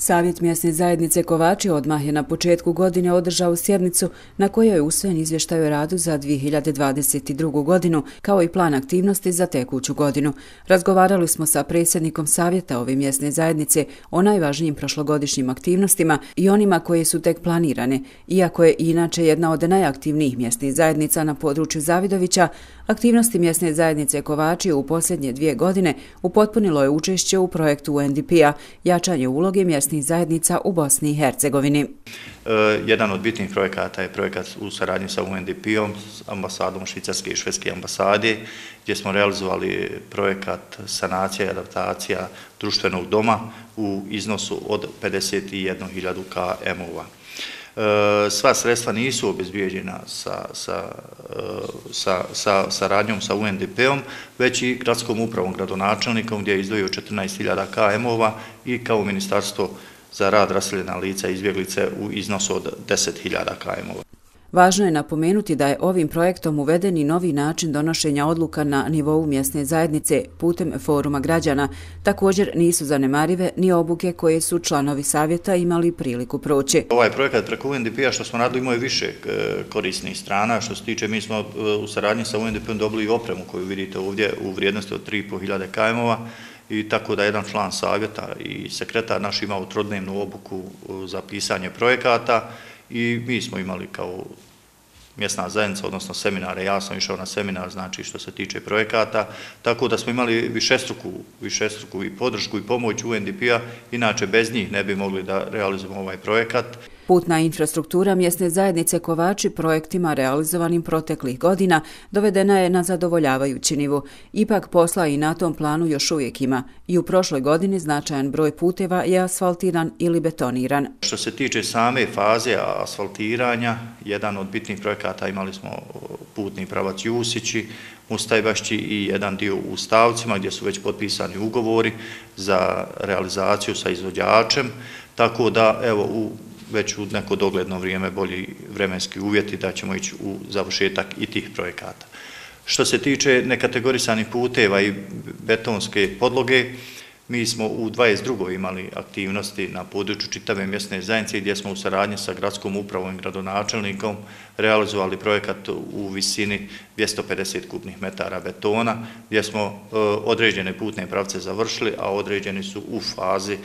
Savjet mjesne zajednice Kovači odmah je na početku godine održao sjednicu na kojoj je usvojen izvještaj o radu za 2022. godinu, kao i plan aktivnosti za tekuću godinu. Razgovarali smo sa predsjednikom Savjeta ove mjesne zajednice o najvažnijim prošlogodišnjim aktivnostima i onima koje su tek planirane. Iako je inače jedna od najaktivnijih mjesnih zajednica na području Zavidovića, aktivnosti mjesne zajednice Kovači u posljednje dvije godine upotpunilo je učešće u projektu UNDP-a, jačanje uloge mjesne mjesnih zajednica u Bosni i Hercegovini. E, jedan od bitnih projekata je projekat u saradnji sa UNDP-om, ambasadom Švicarske i Švedske ambasade, gdje smo realizovali projekat sanacija i adaptacija društvenog doma u iznosu od 51.000 KM-ova. Eh, sva sredstva nisu obezbijeđena sa, sa, eh, sa, sa, sa radnjom sa UNDP-om, već i gradskom upravom gradonačelnikom gdje je izdvojio 14.000 KM-ova i kao ministarstvo za rad raseljena lica i izbjeglice u iznosu od 10.000 KM-ova. Važno je napomenuti da je ovim projektom uveden i novi način donošenja odluka na nivou mjesne zajednice putem foruma građana. Također nisu zanemarive ni obuke koje su članovi savjeta imali priliku proći. Ovaj projekat preko UNDP-a što smo radili imao je više e, korisnih strana. Što se tiče, mi smo e, u saradnji sa UNDP-om dobili i opremu koju vidite ovdje u vrijednosti od 3.500 km-ova i tako da jedan član savjeta i sekretar naš imao trodnevnu obuku e, za pisanje projekata i mi smo imali kao mjesna zajednica, odnosno seminare, ja sam išao na seminar, znači što se tiče projekata, tako da smo imali višestruku, višestruku i podršku i pomoć UNDP-a, inače bez njih ne bi mogli da realizujemo ovaj projekat. Putna infrastruktura mjesne zajednice Kovači projektima realizovanim proteklih godina dovedena je na zadovoljavajući nivu. Ipak posla i na tom planu još uvijek ima. I u prošloj godini značajan broj puteva je asfaltiran ili betoniran. Što se tiče same faze asfaltiranja, jedan od bitnih projekata imali smo putni pravac Jusići, Mustajbašći i jedan dio u stavcima gdje su već potpisani ugovori za realizaciju sa izvođačem. Tako da, evo, u već u neko dogledno vrijeme bolji vremenski uvjeti da ćemo ići u završetak i tih projekata. Što se tiče nekategorisanih puteva i betonske podloge, mi smo u 22. imali aktivnosti na području čitave mjesne zajednice gdje smo u saradnji sa gradskom upravom i gradonačelnikom realizovali projekat u visini 250 kubnih metara betona gdje smo e, određene putne pravce završili, a određeni su u fazi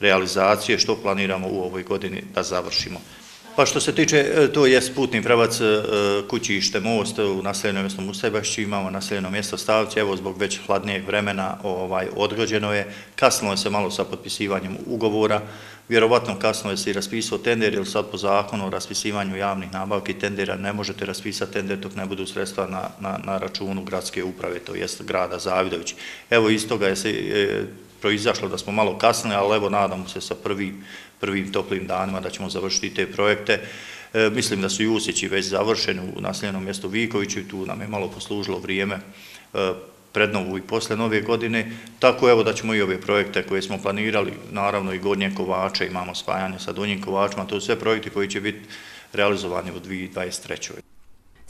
realizacije što planiramo u ovoj godini da završimo. Pa što se tiče, e, to je putni pravac e, kućište most e, u naseljenom mjestu Musajbašći, imamo naseljeno mjesto Stavci, evo zbog već hladnijeg vremena ovaj, odgođeno je, kasno je se malo sa potpisivanjem ugovora, vjerovatno kasno je se i raspisao tender, jer sad po zakonu o raspisivanju javnih nabavki tendera ne možete raspisati tender dok ne budu sredstva na, na, na računu gradske uprave, to jest grada Zavidović. Evo iz toga je se proizašlo da smo malo kasnili, ali evo nadamo se sa prvim, prvim toplim danima da ćemo završiti te projekte. E, mislim da su i Usići već završeni u nasljednom mjestu Vikoviću i tu nam je malo poslužilo vrijeme e, pred novu i posle nove godine. Tako evo da ćemo i ove projekte koje smo planirali, naravno i Gornje Kovače, imamo spajanje sa Donjim Kovačima, to su sve projekti koji će biti realizovani u 2023.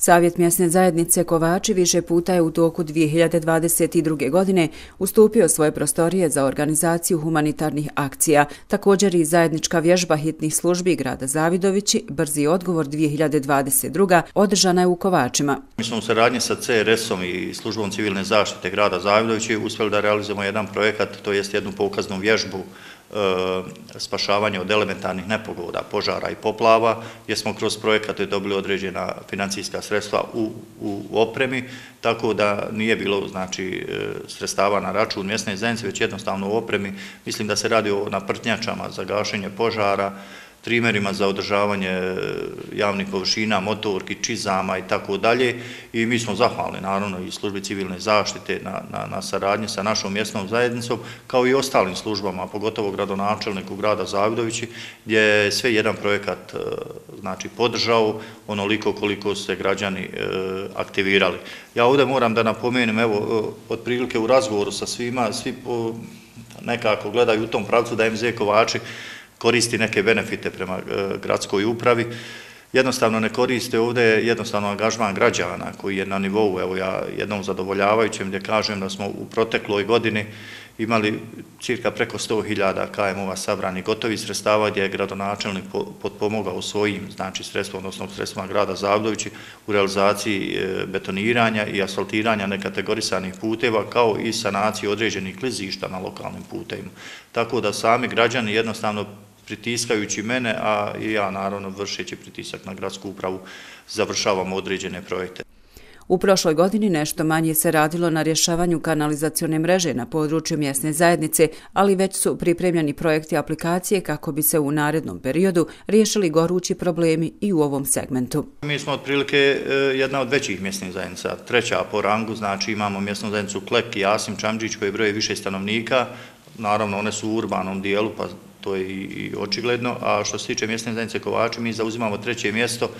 Savjet mjesne zajednice Kovači više puta je u toku 2022. godine ustupio svoje prostorije za organizaciju humanitarnih akcija. Također i zajednička vježba hitnih službi grada Zavidovići, brzi odgovor 2022. održana je u Kovačima. Mi smo u saradnji sa CRS-om i službom civilne zaštite grada Zavidovići uspjeli da realizujemo jedan projekat, to jest jednu pokaznu vježbu E, spašavanje od elementarnih nepogoda, požara i poplava, gdje smo kroz projekate dobili određena financijska sredstva u, u opremi, tako da nije bilo znači, e, sredstava na račun mjesne zajednice, već jednostavno u opremi. Mislim da se radi o naprtnjačama za gašenje požara, trimerima za održavanje e, javnih površina, motorki, čizama i tako dalje. I mi smo zahvalni, naravno, i službi civilne zaštite na, na, na saradnje sa našom mjesnom zajednicom, kao i ostalim službama, pogotovo gradonačelniku grada Zavidovići, gdje je sve jedan projekat e, znači, podržao onoliko koliko se građani e, aktivirali. Ja ovdje moram da napomenem, evo, od prilike u razgovoru sa svima, svi po, nekako gledaju u tom pravcu da MZ Kovači koristi neke benefite prema e, gradskoj upravi. Jednostavno ne koriste ovdje jednostavno angažman građana koji je na nivou, evo ja jednom zadovoljavajućem gdje kažem da smo u protekloj godini imali cirka preko 100.000 KM-ova sabrani gotovi sredstava gdje je gradonačelnik potpomogao svojim znači sredstvom, odnosno sredstvima grada Zavdovići u realizaciji e, betoniranja i asfaltiranja nekategorisanih puteva kao i sanaciji određenih klizišta na lokalnim putevima. Tako da sami građani jednostavno pritiskajući mene, a i ja naravno vršeći pritisak na gradsku upravu, završavamo određene projekte. U prošloj godini nešto manje se radilo na rješavanju kanalizacione mreže na području mjesne zajednice, ali već su pripremljeni projekti aplikacije kako bi se u narednom periodu riješili gorući problemi i u ovom segmentu. Mi smo otprilike e, jedna od većih mjesnih zajednica, treća po rangu, znači imamo mjesnu zajednicu Klek i Jasim Čamđić koji broje više stanovnika, naravno one su u urbanom dijelu, pa to je i očigledno, a što se tiče mjesne zajednice Kovači, mi zauzimamo treće mjesto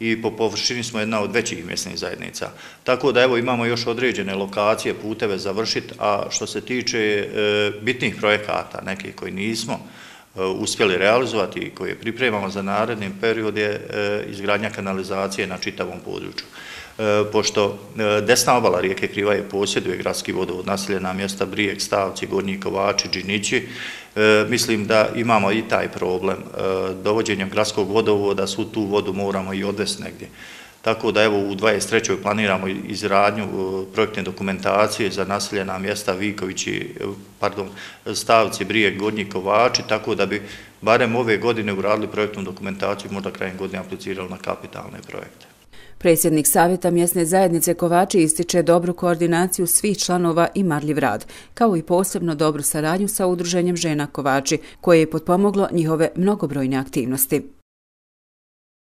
i po površini smo jedna od većih mjesnih zajednica. Tako da evo imamo još određene lokacije, puteve završiti, a što se tiče e, bitnih projekata, neke koji nismo e, uspjeli realizovati i koje pripremamo za naredni period je e, izgradnja kanalizacije na čitavom području. E, pošto e, desna obala rijeke Krivaje posjeduje gradski vodovod, naseljena mjesta Brijeg, Stavci, Gornji Kovači, Džinići, e, mislim da imamo i taj problem dovođenjem gradskog vodovoda, svu tu vodu moramo i odvesti negdje. Tako da evo u 23. planiramo izradnju projektne dokumentacije za naseljena mjesta Vikovići, pardon, Stavci, Brijeg, Gornji Kovači, tako da bi barem ove godine uradili projektnu dokumentaciju, možda krajem godine aplicirali na kapitalne projekte. Predsjednik Savjeta mjesne zajednice Kovači ističe dobru koordinaciju svih članova i marljiv rad, kao i posebno dobru saradnju sa udruženjem žena Kovači, koje je potpomoglo njihove mnogobrojne aktivnosti.